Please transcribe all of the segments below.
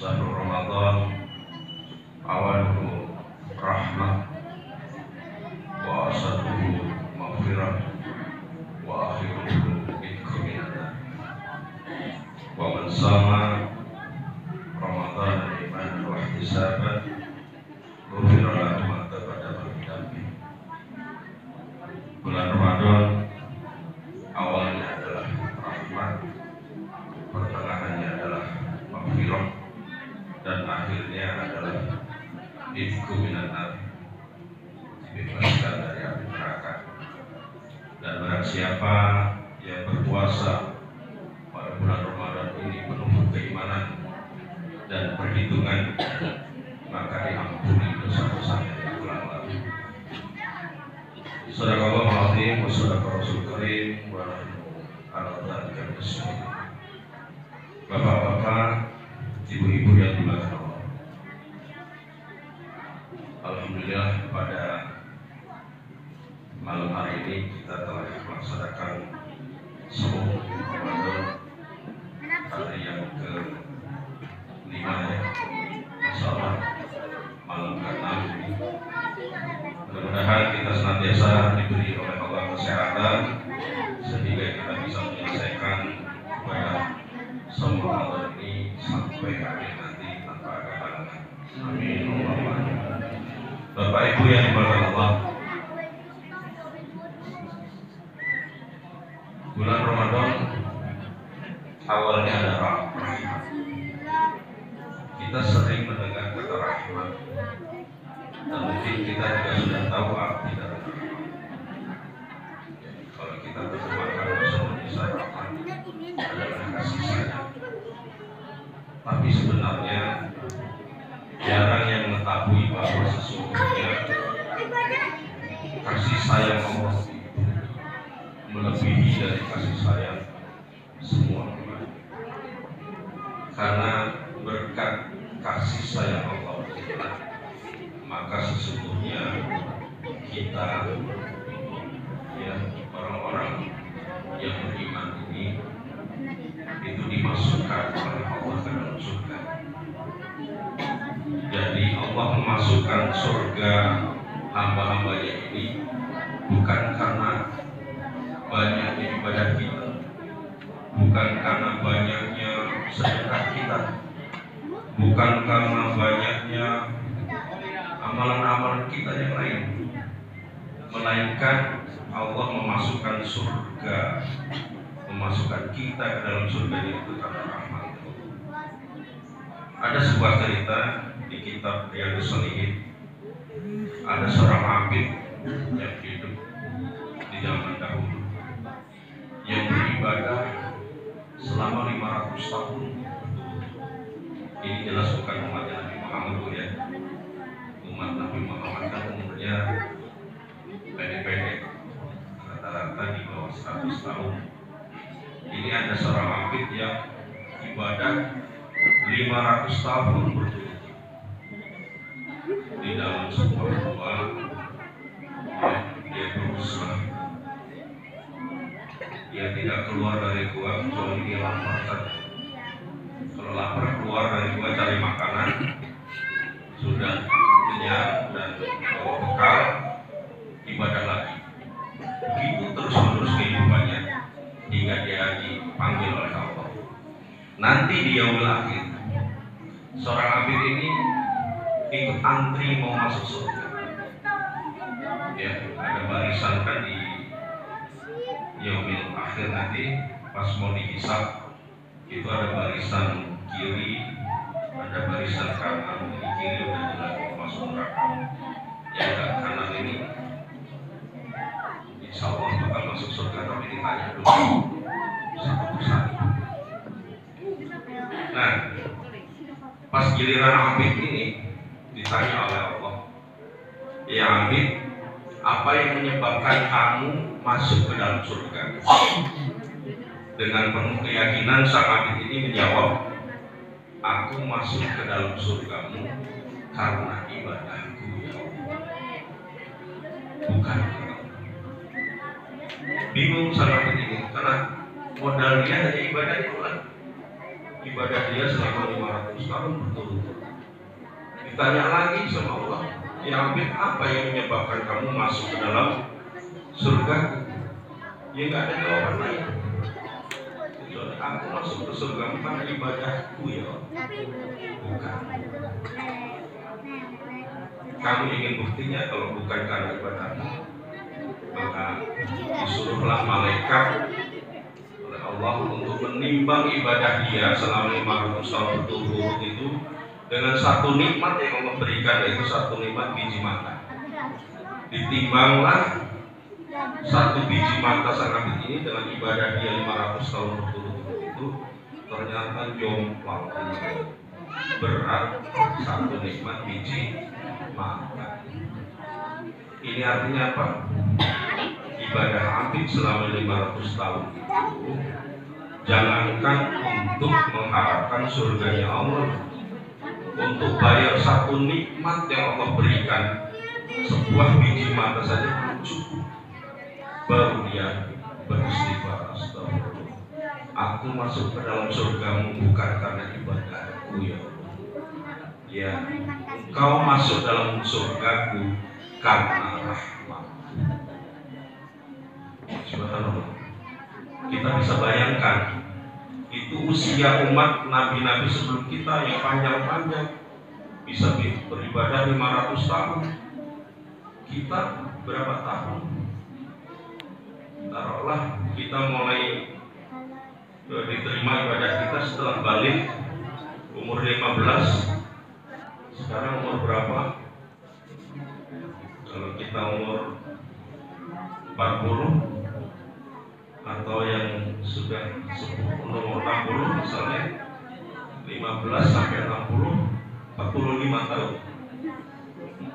Sahur Ramadan awaluhu rahmah wa asaduhu maghfirah wa akhiruhu itqu minan wa man sama Ramadan iman wa ihtisaban ghufira lahu ma taqaddama bulan Ramadan awalnya adalah rahmat pertengahannya adalah maghfirah dan akhirnya adalah ifku minan nar dibebaskan dari api neraka. Dan barang siapa yang berpuasa pada bulan Ramadan ini penuh keimanan dan perhitungan maka diampuni dosa-dosanya yang telah lalu. Sadaqallahu alazim wa sadaqa rasul karim wa nahnu ala dzalika muslimin Bapak-bapak, ibu-ibu Bapak Ibu yang Allah. Bulan Ramadan awalnya ada rahmat kita sering mendengar kata rahmat dan mungkin kita juga sudah tahu arti dari kalau kita terjemahkan Indonesia rahmat adalah kasih sayang. Tapi sebenarnya Gracias. Melainkan Allah memasukkan surga, memasukkan kita ke dalam surga itu karena rahmat. Ada sebuah cerita di kitab yang diselihin ada seorang abid yang hidup di zaman dahulu. Yang beribadah selama 500 tahun. Ini jelas bukan umat Nabi Muhammad ya. Umat Nabi Muhammad kan umurnya 100 tahun. Ini ada seorang abid yang ibadah 500 tahun berturut di dalam sebuah gua ya, dia berusaha. Dia tidak keluar dari gua kecuali dia lapar kalau lapar keluar dari gua cari makanan. Sudah kenyang nanti di yaumil akhir seorang abid ini ikut antri mau masuk surga. Ya ada barisan kan di yaumil akhir nanti pas mau dihisap itu ada barisan kiri ada barisan kanan giliran Abid ini ditanya oleh Allah. Ya Abid apa yang menyebabkan kamu masuk ke dalam surga? Dengan penuh keyakinan sang Abid ini menjawab aku masuk ke dalam surgamu karena ibadahku ya Allah. Bukan bingung sang Abid ini karena modal dia hanya ibadah itu kan ibadah dia selama 500 tahun berturut-turut. Ditanya lagi sama Allah, ya Abid apa yang menyebabkan kamu masuk ke dalam surga? Ya nggak ada jawaban lain. Aku masuk ke surga karena ibadahku ya. Bukan. Kamu ingin buktinya kalau bukan karena ibadahmu, maka disuruhlah malaikat Allah untuk menimbang ibadah dia selama 500 tahun berturut-turut itu dengan satu nikmat yang Allah berikan yaitu satu nikmat biji mata. Ditimbanglah satu biji mata sang nabi ini dengan ibadah dia 500 tahun berturut-turut itu ternyata jomplang berat satu nikmat biji mata. Ini artinya apa? ibadah Habib selama 500 tahun itu jangankan untuk mengharapkan surganya Allah. Untuk bayar satu nikmat yang Allah berikan sebuah biji mata saja cukup. Baru dia beristighfar. Aku masuk ke dalam surgamu bukan karena ibadahku ya Allah. Ya engkau masuk dalam surgaku karena rahmat Subhanallah. Kita bisa bayangkan itu usia umat nabi-nabi sebelum kita yang panjang-panjang bisa beribadah 500 tahun. Kita berapa tahun? Taruhlah kita mulai e, diterima ibadah kita setelah balik umur 15 sekarang umur berapa? Kalau kita umur 40 atau yang sudah nomor 60 misalnya 15 sampai 60 45 tahun.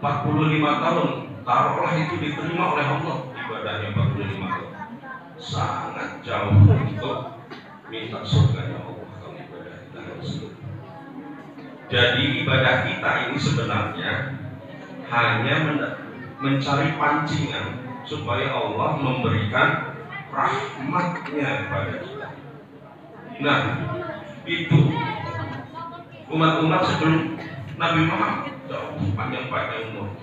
45 tahun taruhlah itu diterima oleh Allah ibadahnya 45 tahun. Sangat jauh untuk minta surganya Allah kalau ibadah kita harus jadi ibadah kita ini sebenarnya hanya mencari pancingan supaya Allah memberikan rahmatnya kepada kita. Nah, itu umat-umat sebelum Nabi Muhammad jauh panjang-panjang umur.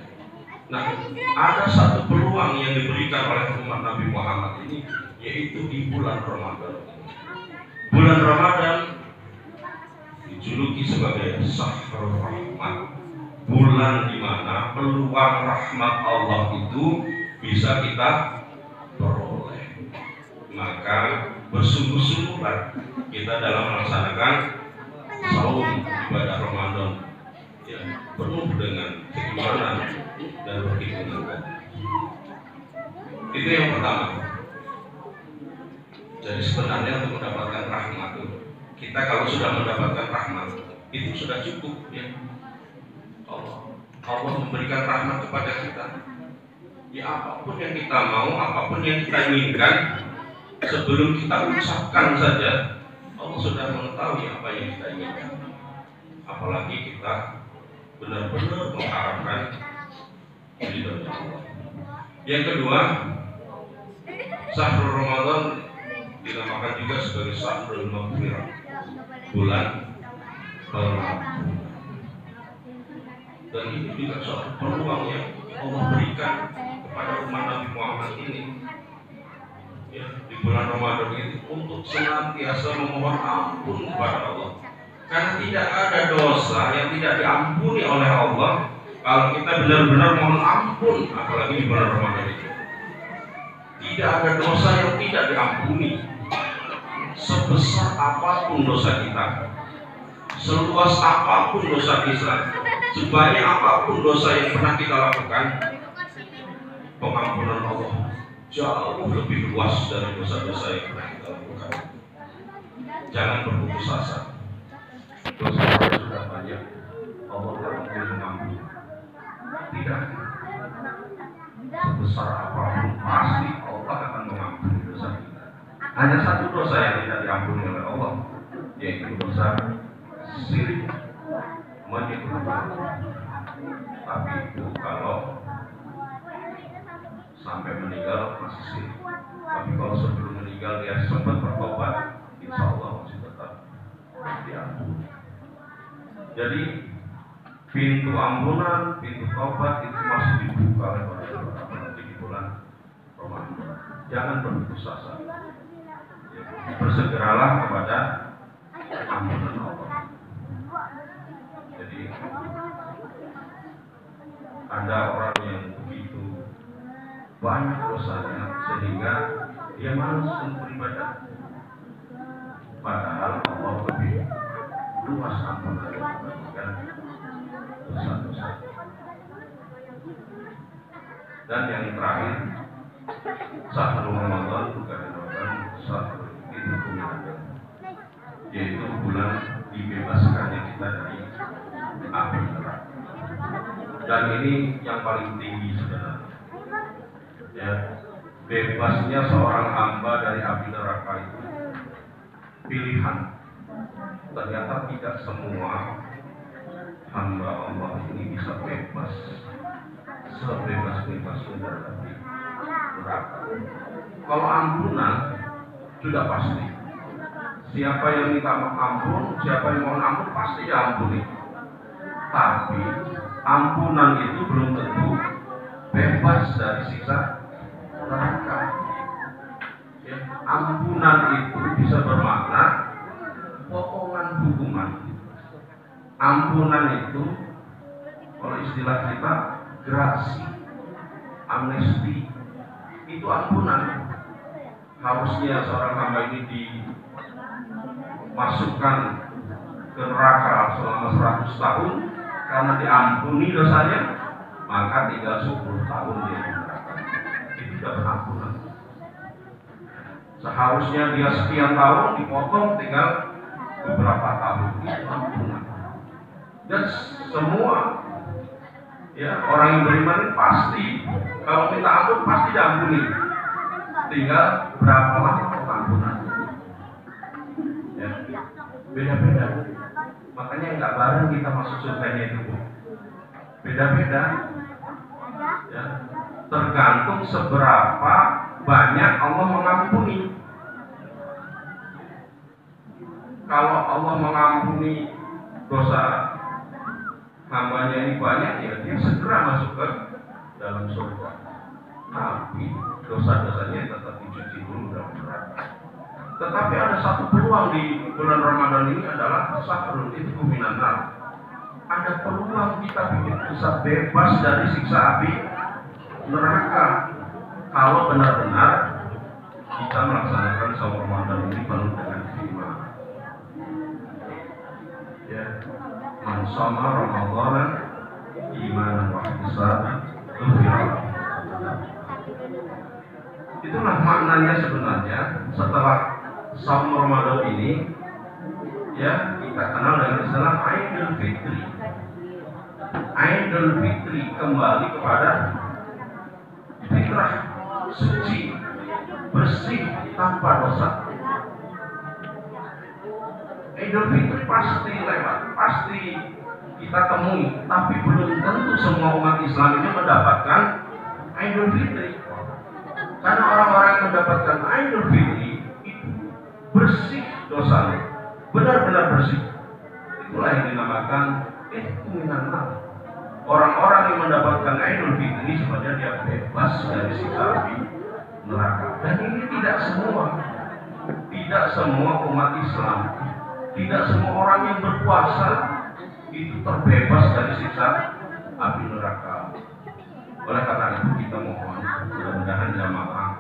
Nah, ada satu peluang yang diberikan oleh umat Nabi Muhammad ini, yaitu di bulan Ramadan. Bulan Ramadan dijuluki sebagai Sahrul Rahmat, bulan di mana peluang rahmat Allah itu bisa kita maka bersungguh-sungguhlah kita dalam melaksanakan saum ibadah Ramadan. Ya, penuh dengan keimanan dan perhitungan. Itu yang pertama. Jadi sebenarnya untuk mendapatkan rahmat kita kalau sudah mendapatkan rahmat itu sudah cukup ya. Allah Allah memberikan rahmat kepada kita. Ya apa pun yang kita mau apa pun yang kita inginkan sebelum kita ucapkan saja Allah sudah mengetahui apa yang kita inginkan. Apalagi kita benar-benar mengharapkan ridhonya Allah. Yang kedua Sahrul Ramadan dinamakan juga sebagai Sahrul Maghfirah bulan rahmat dan ini juga suatu peluang yang Allah berikan kepada umat Nabi Muhammad ini di bulan Ramadan ini untuk senantiasa memohon ampun kepada Allah. Karena tidak ada dosa yang tidak diampuni oleh Allah kalau kita benar-benar mohon ampun, apalagi di bulan Ramadan itu. Tidak ada dosa yang tidak diampuni. Sebesar apa pun dosa kita, seluas apa pun dosa kita, sebanyak apa pun dosa yang pernah kita lakukan, pengampunan Allah jauh lebih luas dari dosa-dosa yang pernah kita lakukan. Jangan berputus asa. dosa sudah banyak. Allah tak mungkin mengampuni. Tidak. Sebesar apa pun pasti Allah akan mengampuni dosa kita. Hanya satu dosa yang tidak diampuni oleh Allah, yaitu dosa sirik menyekutukan. Tapi itu kalau sampai meninggal masih sirik. Tapi kalau sebelum meninggal dia sempat bertobat, insya Allah masih tetap diampuni. Jadi pintu ampunan, pintu tobat itu masih dibuka oleh di bulan Ramadan. Jangan berputus asa. Bersegeralah kepada ampunan Allah. Jadi ada orang yang begitu banyak dosanya sehingga dia malas untuk beribadah. Padahal Allah lebih luas ampunan dosa-dosa. Dan yang terakhir, Sahrul Ramadan bukan Ramadan, Sahrul itu. Yaitu bulan dibebaskannya kita dari api neraka. Dan ini yang paling tinggi sebenarnya. Ya, bebasnya seorang hamba dari api neraka itu pilihan. Ternyata tidak semua hamba Allah ini bisa bebas sebebas-bebasnya. Kalau ampunan sudah pasti. Siapa yang minta ampun, siapa yang mohon ampun pasti diampuni. Tapi ampunan itu belum tentu bebas dari siksa neraka. Ya, ampunan itu bisa bermakna potongan hukuman. Ampunan itu kalau istilah kita grasi, amnesti, itu ampunan. Harusnya seorang hamba ini dimasukkan ke neraka selama 100 tahun karena diampuni dosanya, maka tinggal 10 tahun dia di. Itu sudah pengampunan. Seharusnya dia sekian tahun dipotong tinggal beberapa tahun itu ampunan. Dan semua ya orang yang beriman pasti kalau minta ampun pasti diampuni. Tinggal berapa lama pengampunan. Ya, beda-beda. Makanya nggak bareng kita masuk surganya itu. Beda-beda. Ya, tergantung seberapa banyak Allah mengampuni. Kalau Allah mengampuni dosa hambanya ini banyak ya dia segera masuk ke dalam surga. Tapi dosa-dosanya tetap dicuci dulu dalam neraka. Tetapi ada satu peluang di bulan Ramadan ini adalah sahrul itu minan Ada peluang kita bisa bebas dari siksa api neraka kalau benar-benar kita melaksanakan saum Ramadan ini penuh dengan iman. Ya, man sama wa Itulah maknanya sebenarnya setelah saum Ramadan ini ya kita kenal dengan istilah Aidul Fitri. Aidul Fitri kembali kepada fitrah suci, bersih, tanpa dosa. Idul Fitri pasti lewat, pasti kita temui, tapi belum tentu semua umat Islam ini mendapatkan Idul Fitri. Karena orang-orang yang mendapatkan Idul Fitri itu bersih dosanya, benar-benar bersih. Itulah yang dinamakan ihminan Orang-orang yang mendapatkan Idul Fitri sebenarnya dia bebas dari siksa api neraka. Dan ini tidak semua, tidak semua umat Islam, tidak semua orang yang berpuasa itu terbebas dari siksa api neraka. Oleh karena itu kita mohon mudah-mudahan jamaah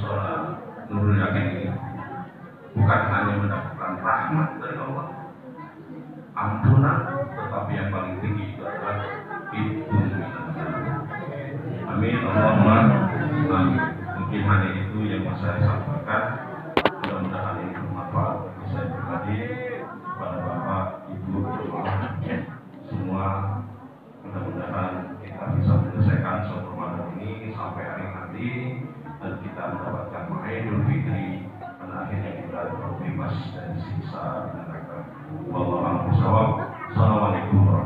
sholat Nurul Yakin ini bukan hanya mendapatkan rahmat dari Allah, ampunan, tetapi yang paling tinggi itu adalah itu. Amin. Allahumma amin. Mungkin hanya itu yang saya sampaikan. mendapatkan Idul Fitri dan akhirnya kita terbebas dari sisa neraka. Wallahu a'lam bishawab. Assalamualaikum warahmatullahi wabarakatuh.